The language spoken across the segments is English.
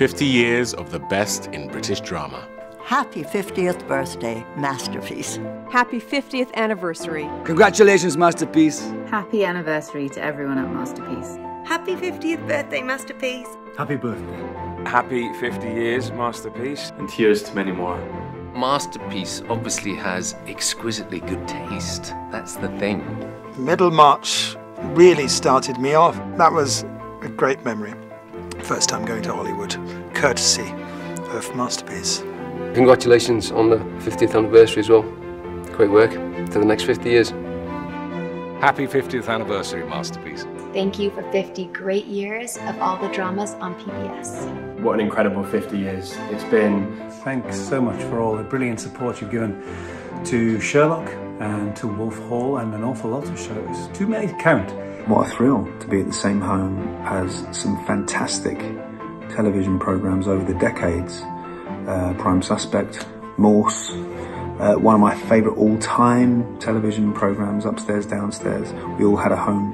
50 years of the best in British drama. Happy 50th birthday, Masterpiece. Happy 50th anniversary. Congratulations, Masterpiece. Happy anniversary to everyone at Masterpiece. Happy 50th birthday, Masterpiece. Happy birthday. Happy 50 years, Masterpiece. And here's to many more. Masterpiece obviously has exquisitely good taste. That's the thing. Middlemarch really started me off. That was a great memory. First time going to Hollywood, courtesy of Masterpiece. Congratulations on the 50th anniversary as well. Great work to the next 50 years. Happy 50th anniversary, Masterpiece. Thank you for 50 great years of all the dramas on PBS. What an incredible 50 years it's been. Thanks so much for all the brilliant support you've given to Sherlock and to Wolf Hall and an awful lot of shows. Too many to count. What a thrill to be at the same home as some fantastic television programmes over the decades. Uh, Prime Suspect, Morse, uh, one of my favourite all-time television programmes, Upstairs, Downstairs. We all had a home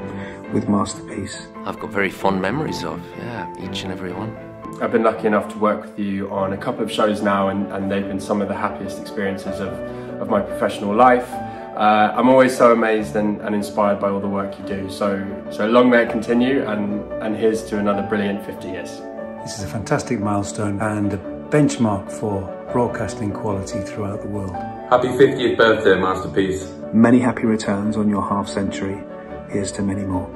with Masterpiece. I've got very fond memories of, yeah, each and every one. I've been lucky enough to work with you on a couple of shows now and, and they've been some of the happiest experiences of, of my professional life. Uh, I'm always so amazed and, and, inspired by all the work you do. So, so long may it continue and, and here's to another brilliant 50 years. This is a fantastic milestone and a benchmark for broadcasting quality throughout the world. Happy 50th birthday, Masterpiece. Many happy returns on your half century. Here's to many more.